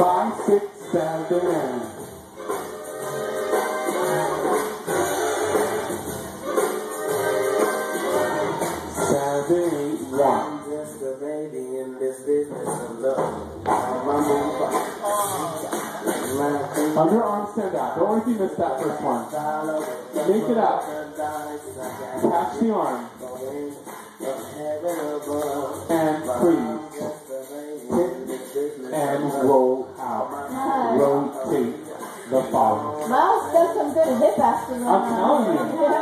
Five, six, seven, and... Seven, eight, one. I'm just a baby in this business of love. Arm, stand up. Don't worry if you missed that first one. Make it up. Catch the arm. And breathe. And roll rotate the body. Miles does some good hip action. I'm telling you.